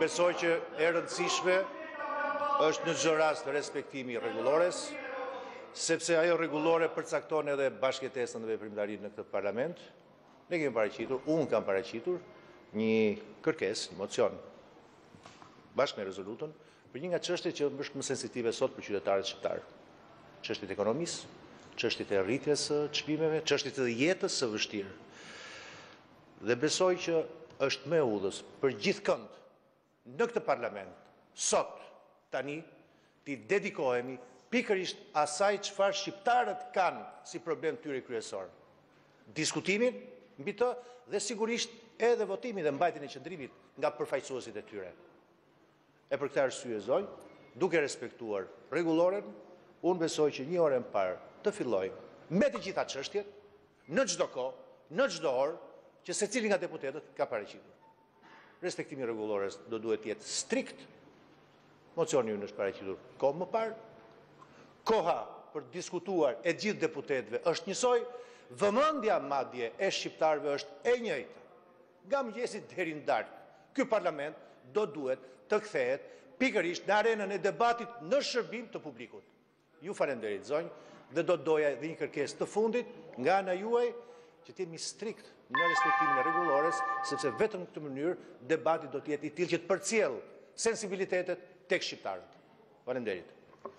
Besoj që e rëndësishme është në çdo rast respektimi i rregullores, sepse ajo rregullore përcakton edhe bashkëjetesën dhe veprimtarinë në këtë parlament. Ne kemi paraqitur, unë kam paraqitur një kërkesë, një mocion bashkë me rezolutën për një nga çështjet që është më sensitive sot për qytetarët shqiptarë. Çështjet e ekonomisë, çështjet e rritjes së çmimeve, çështjet e jetës së vështirë. Dhe besoj që është e udhës për gjithkënd në këtë parlament sot tani t'i dedikohemi pikërisht asaj çfarë shqiptarët kanë si problem të tyre kryesor, diskutimin mbi të dhe sigurisht edhe votimin dhe mbajtjen e qëndrimit nga përfaqësuesit e tyre. E për këtë arsye zonjë, duke respektuar rregulloren, unë besoj që një orë e mparë të fillojmë me të gjitha çështjet, Në çdo kohë, në çdo orë, që secili nga deputetët ka paraqitur. Respektimi i rregullores do duhet të jetë strikt. Mocioni juaj është paraqitur kohë më parë. Koha për të diskutuar e gjithë deputetëve është njësoj, vëmendja madje e shqiptarëve është e njëjta. Nga mëngjesi deri në darkë, ky parlament do duhet të kthehet pikërisht në arenën e debatit në shërbim të publikut. Ju faleminderit zonjë dhe do të doja dhe një kërkesë të fundit nga ana juaj që të jemi strikt në respektimin e rregullores, sepse vetëm në këtë mënyrë debati do të jetë i tillë që të përcjellë sensibilitetet tek shqiptarët. Faleminderit.